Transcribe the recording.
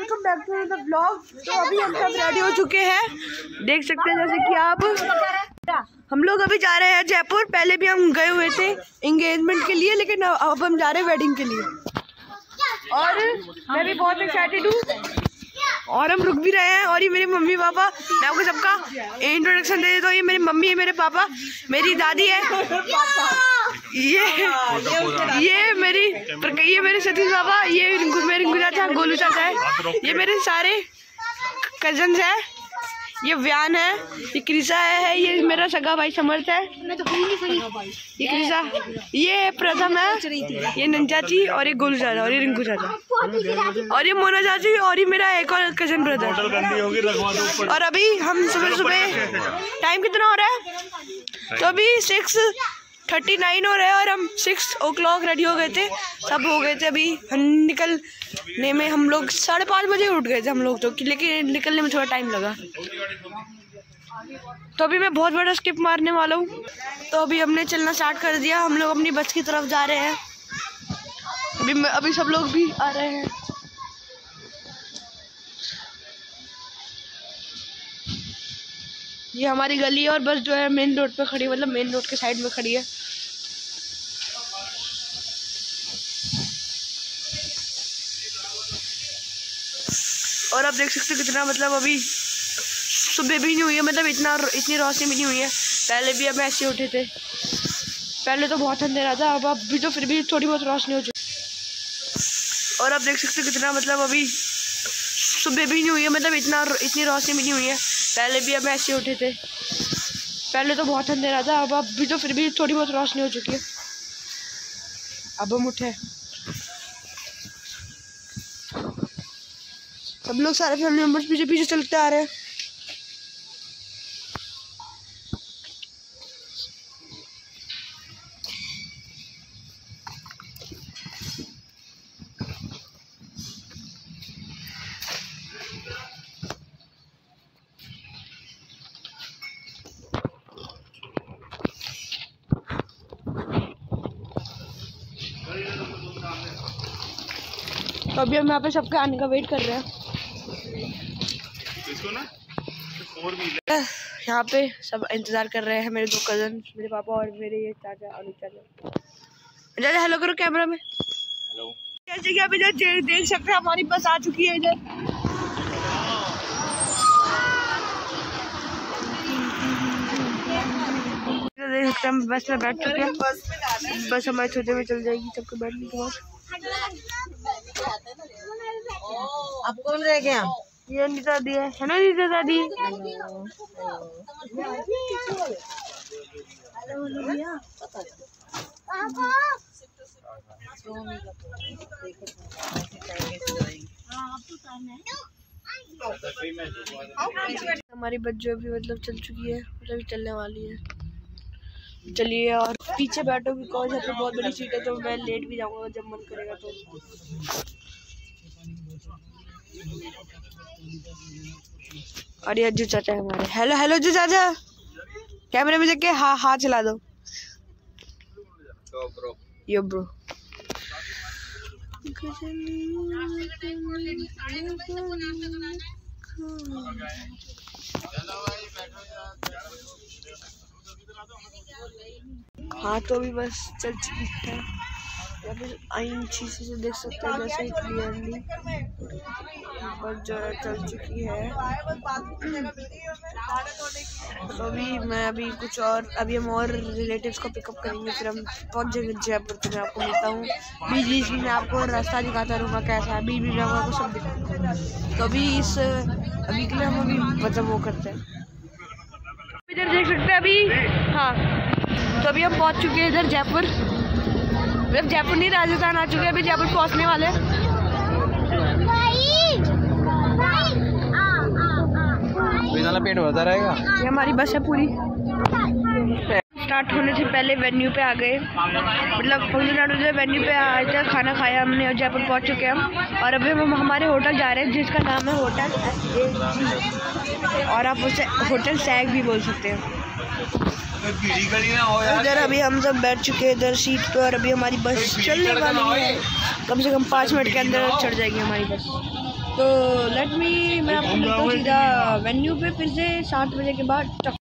Welcome back to the blog. तो अभी हम सब रेडी हो चुके हैं। देख सकते हैं जैसे कि आप हम लोग अभी जा रहे हैं जयपुर। पहले भी हम गए हुए थे इंगेजमेंट के लिए लेकिन अब हम जा रहे हैं वेडिंग के लिए। और मैं भी बहुत एक्साइटेड हूँ। और हम रुक भी रहे हैं। और ये मेरे मम्मी पापा मैं आपको सबका इंट्रोडक्शन दे देता हूँ। ये मेरी मम्मी है मेरे पापा। मेरी दादी है। ये ये मेरी ये मेरे सतीश बाबा ये मेरे चाचा गोलू चाचा है। ये मेरे सारे कजन्स हैं। ये व्यान है ये क्रिसा है, है ये मेरा सगा भाई समर्थ है। ये क्रिसा ये प्रथम है ये नंचाची और ये गोलू चाचा और ये रिंकू चाचा। और ये मोना चाची और ये मेरा एक और कज़न ब्रदर और अभी हम सुबह सुबह टाइम कितना हो रहा है? तो अभी सिक्स थर्टी नाइन हो रहे हैं और हम सिक्स ओ क्लॉक रेडी हो गए थे। सब हो गए थे अभी। निकलने में हम लोग साढ़े पाँच बजे उठ गए थे हम लोग तो लेकिन निकलने में थोड़ा टाइम लगा। तो अभी मैं बहुत बड़ा स्किप मारने वाला हूँ। तो अभी हमने चलना स्टार्ट कर दिया। हम लोग अपनी बस की तरफ़ जा रहे हैं। अभी अभी सब लोग भी आ रहे हैं। ये हमारी गली है और बस जो है मेन रोड पे खड़ी मतलब मेन रोड के साइड में खड़ी है। और आप देख सकते हो कितना मतलब अभी सुबह भी नहीं हुई है मतलब इतना इतनी रोशनी भी नहीं हुई है। पहले भी अब ऐसे उठे थे। पहले तो बहुत अंधेरा था, अब अभी तो फिर भी थोड़ी बहुत रोशनी हो चुकी और आप देख सकते हो कितना मतलब अभी सुबह भी नहीं हुई है मतलब इतना इतनी रोशनी भी नहीं हुई है। पहले भी अब ऐसे उठे थे। पहले तो बहुत अंधेरा था, अब अभी तो फिर भी थोड़ी बहुत रोशनी हो चुकी है। अब हम उठे। सब लोग सारे फैमिली मेंबर्स पीछे पीछे चलते आ रहे हैं। तो अभी हम यहाँ पे सबके आने का वेट कर रहे हैं। यहाँ पे सब इंतज़ार कर रहे हैं मेरे दो कज़न मेरे पापा और मेरे ये चाचा अनुज चाचा। चाचा हेलो करो कैमरा में। हेलो जैसे कि आप इधर देख सकते हैं हमारी बस आ चुकी है इधर। देख सकते हैं बस में बैठ चुके हैं। बस हमारे छोटे में चल जाएगी सबके बैठने के बाद। आप कौन रह गया ये नीता दी है। है ना नीता दादी? हमारी जो भी मतलब चल चुकी है मतलब चलने वाली है। चलिए और पीछे बैठो बिकॉज़ यहाँ पे बहुत बड़ी सीट है तो मैं लेट भी जाऊँगा, जब मन करेगा तो। और ये अज्जू चाचा है हमारे। हेलो हेलो अज्जू चाचा। कैमरे में देख के हाँ हाँ चला दो। यो ब्रो हाँ तो भी बस चल चुकी है। या फिर आइन शीशे से देख सकते हैं जैसे क्लियरली बस जो है चल चुकी है। तो अभी मैं अभी कुछ और, अभी हम और रिलेटिव्स को पिकअप करेंगे, फिर हम पहुँच जाएँगे जयपुर तो मैं आपको मिलता हूँ। बीच बीच मैं आपको रास्ता दिखाता रहूँगा कैसा है बीच बीच में आपको सब दिखाऊँगा तो अभी इस, अभी के लिए हम अभी मतलब वो करते हैं। इधर देख सकते हैं अभी हाँ। तो अभी हम पहुँच चुके हैं इधर जयपुर। मतलब जयपुर नहीं राजस्थान आ चुके हैं अभी जयपुर पहुँचने वाले पेट होता रहेगा। ये हमारी बस है पूरी। स्टार्ट होने से पहले वेन्यू पे आ गए। मतलब फ़ंक्शन से वेन्यू पे आए थे खाना खाया हमने और जयपुर पहुँच चुके हैं हम। और अभी हम हमारे होटल जा रहे हैं जिसका नाम है होटल और आप उसे होटल सैग भी बोल सकते हैं। इधर अभी हम सब बैठ चुके हैं इधर सीट पर और अभी हमारी बस चलने वाली है। कम से कम पाँच मिनट के अंदर चढ़ जाएगी हमारी बस। तो लेट मी मैं आपको मिलता हूँ सीधा वेन्यू पे फिर से सात बजे के बाद।